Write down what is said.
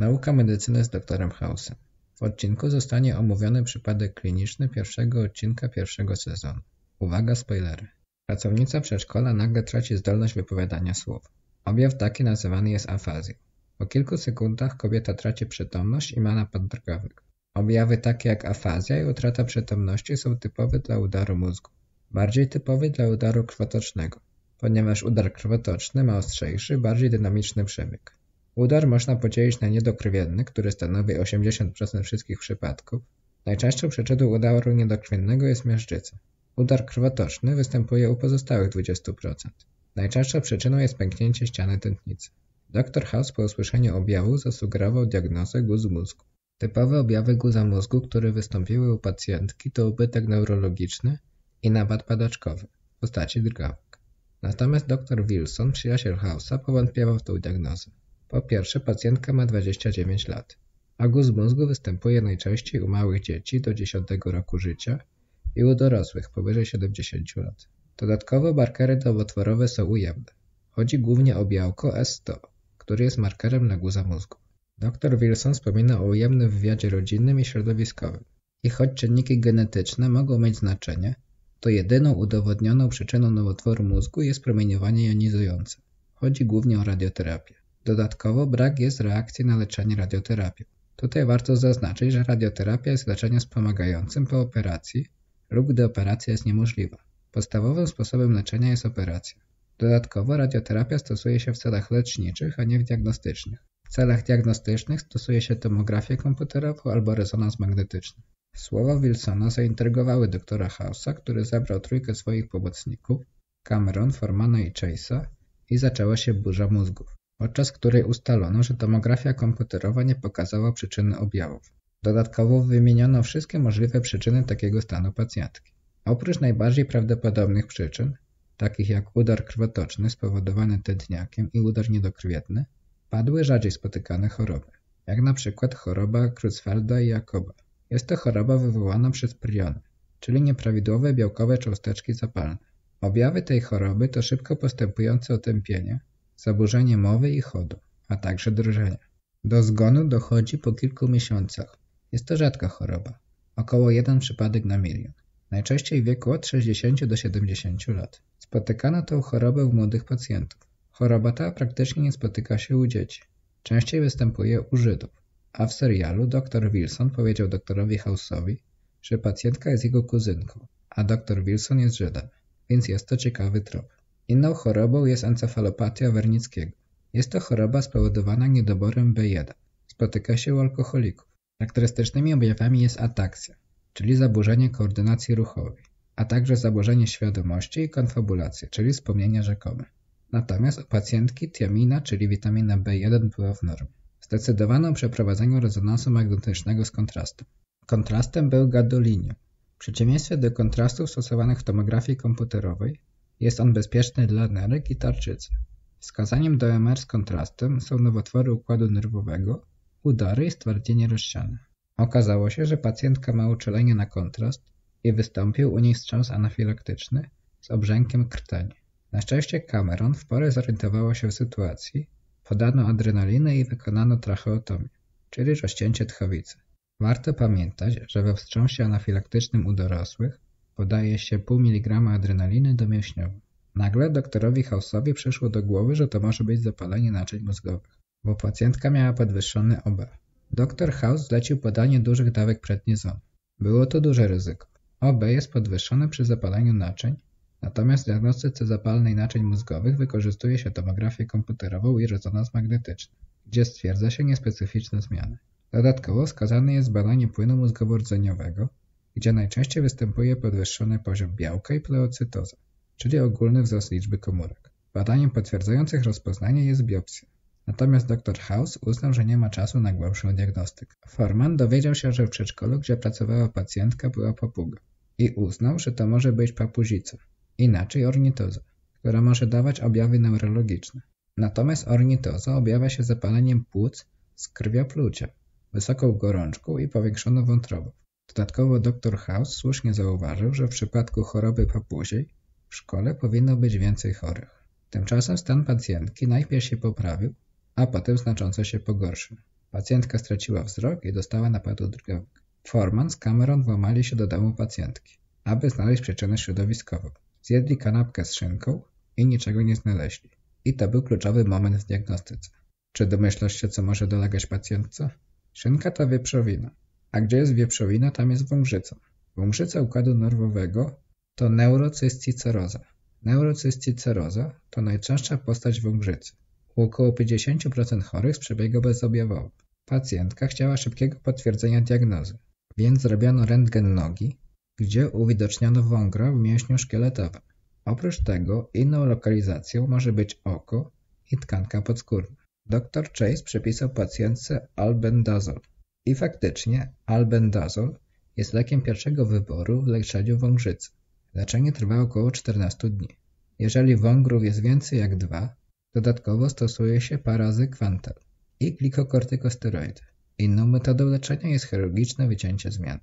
Nauka medycyny z doktorem House'em. W odcinku zostanie omówiony przypadek kliniczny pierwszego odcinka pierwszego sezonu. Uwaga, spoilery. Pracownica przedszkola nagle traci zdolność wypowiadania słów. Objaw taki nazywany jest afazją. Po kilku sekundach kobieta traci przytomność i ma napad drgawy. Objawy takie jak afazja i utrata przytomności są typowe dla udaru mózgu. Bardziej typowy dla udaru krwotocznego, ponieważ udar krwotoczny ma ostrzejszy, bardziej dynamiczny przebieg. Udar można podzielić na niedokrwienny, który stanowi 80% wszystkich przypadków. Najczęstszą przyczyną udaru niedokrwiennego jest miażdżyca. Udar krwotoczny występuje u pozostałych 20%. Najczęstszą przyczyną jest pęknięcie ściany tętnicy. Dr House po usłyszeniu objawu zasugerował diagnozę guz mózgu. Typowe objawy guza mózgu, które wystąpiły u pacjentki to ubytek neurologiczny i napad padaczkowy w postaci drgawek. Natomiast dr Wilson, przyjaciel House'a, powątpiewał w tą diagnozę. Po pierwsze, pacjentka ma 29 lat. Aguz mózgu występuje najczęściej u małych dzieci do 10 roku życia i u dorosłych powyżej 70 lat. Dodatkowo markery nowotworowe są ujemne. Chodzi głównie o białko S100, który jest markerem na guza mózgu. Dr Wilson wspomina o ujemnym wywiadzie rodzinnym i środowiskowym. I choć czynniki genetyczne mogą mieć znaczenie, to jedyną udowodnioną przyczyną nowotworu mózgu jest promieniowanie jonizujące. Chodzi głównie o radioterapię. Dodatkowo brak jest reakcji na leczenie radioterapią. Tutaj warto zaznaczyć, że radioterapia jest leczeniem wspomagającym po operacji lub gdy operacja jest niemożliwa. Podstawowym sposobem leczenia jest operacja. Dodatkowo radioterapia stosuje się w celach leczniczych, a nie w diagnostycznych. W celach diagnostycznych stosuje się tomografię komputerową albo rezonans magnetyczny. Słowa Wilsona zaintrygowały doktora House'a, który zebrał trójkę swoich pomocników, Cameron, Formana i Chase'a i zaczęła się burza mózgów podczas której ustalono, że tomografia komputerowa nie pokazała przyczyny objawów. Dodatkowo wymieniono wszystkie możliwe przyczyny takiego stanu pacjentki. Oprócz najbardziej prawdopodobnych przyczyn, takich jak udar krwotoczny spowodowany tętniakiem i udar niedokrwietny, padły rzadziej spotykane choroby, jak na przykład choroba Creutzfelda i Jakoba. Jest to choroba wywołana przez priony, czyli nieprawidłowe białkowe cząsteczki zapalne. Objawy tej choroby to szybko postępujące otępienie, zaburzenie mowy i chodu, a także drżenie. Do zgonu dochodzi po kilku miesiącach. Jest to rzadka choroba, około 1 przypadek na milion. Najczęściej w wieku od 60 do 70 lat. Spotykano tę chorobę u młodych pacjentów. Choroba ta praktycznie nie spotyka się u dzieci. Częściej występuje u Żydów. A w serialu dr Wilson powiedział doktorowi House'owi, że pacjentka jest jego kuzynką, a dr Wilson jest Żydem, więc jest to ciekawy trop. Inną chorobą jest encefalopatia Wernickiego. Jest to choroba spowodowana niedoborem B1. Spotyka się u alkoholików. Charakterystycznymi objawami jest ataksja, czyli zaburzenie koordynacji ruchowej, a także zaburzenie świadomości i konfabulacja, czyli wspomnienia rzekome. Natomiast u pacjentki tiamina, czyli witamina B1 była w normie. Zdecydowano o przeprowadzeniu rezonansu magnetycznego z kontrastem. Kontrastem był gadolinium. W przeciwieństwie do kontrastów stosowanych w tomografii komputerowej, jest on bezpieczny dla nerek i tarczycy. Wskazaniem do MR z kontrastem są nowotwory układu nerwowego, udary i stwardnienie rozsiane. Okazało się, że pacjentka ma uczulenie na kontrast i wystąpił u niej wstrząs anafilaktyczny z obrzękiem krtani. Na szczęście Cameron w porę zorientowała się w sytuacji, podano adrenalinę i wykonano tracheotomię, czyli rozcięcie tchawicy. Warto pamiętać, że we wstrząsie anafilaktycznym u dorosłych podaje się pół miligrama adrenaliny do mięśniowej. Nagle doktorowi House'owi przyszło do głowy, że to może być zapalenie naczyń mózgowych, bo pacjentka miała podwyższony OB. Doktor House zlecił podanie dużych dawek prednizonu. Było to duże ryzyko. OB jest podwyższone przy zapaleniu naczyń, natomiast w diagnostyce zapalnej naczyń mózgowych wykorzystuje się tomografię komputerową i rezonans magnetyczny, gdzie stwierdza się niespecyficzne zmiany. Dodatkowo wskazane jest badanie płynu mózgowo-rdzeniowego, gdzie najczęściej występuje podwyższony poziom białka i pleocytoza, czyli ogólny wzrost liczby komórek. Badaniem potwierdzających rozpoznanie jest biopsja. Natomiast dr House uznał, że nie ma czasu na głębszą diagnostykę. Forman dowiedział się, że w przedszkolu, gdzie pracowała pacjentka, była papuga i uznał, że to może być papuzica, inaczej ornitoza, która może dawać objawy neurologiczne. Natomiast ornitoza objawia się zapaleniem płuc z krwioplucia, wysoką gorączką i powiększoną wątrobą. Dodatkowo dr House słusznie zauważył, że w przypadku choroby papuziej w szkole powinno być więcej chorych. Tymczasem stan pacjentki najpierw się poprawił, a potem znacząco się pogorszył. Pacjentka straciła wzrok i dostała napadu drgawek. Forman z Cameron włamali się do domu pacjentki, aby znaleźć przyczynę środowiskową. Zjedli kanapkę z szynką i niczego nie znaleźli. I to był kluczowy moment w diagnostyce. Czy domyślasz się, co może dolegać pacjentce? Szynka to wieprzowina. A gdzie jest wieprzowina, tam jest wągrzyca. Wągrzyca układu nerwowego to neurocysciceroza. Neurocysciceroza to najczęstsza postać wągrzycy. U około 50% chorych z przebiegu bezobjawowym. Pacjentka chciała szybkiego potwierdzenia diagnozy, więc zrobiono rentgen nogi, gdzie uwidoczniono wągra w mięśniu szkieletowym. Oprócz tego inną lokalizacją może być oko i tkanka podskórna. Dr Chase przepisał pacjentce albendazol. I faktycznie albendazol jest lekiem pierwszego wyboru w leczeniu wągrzycy. Leczenie trwa około 14 dni. Jeżeli wągrów jest więcej jak dwa, dodatkowo stosuje się parazy kwantel i glikokortykosteroidy. Inną metodą leczenia jest chirurgiczne wycięcie zmiany.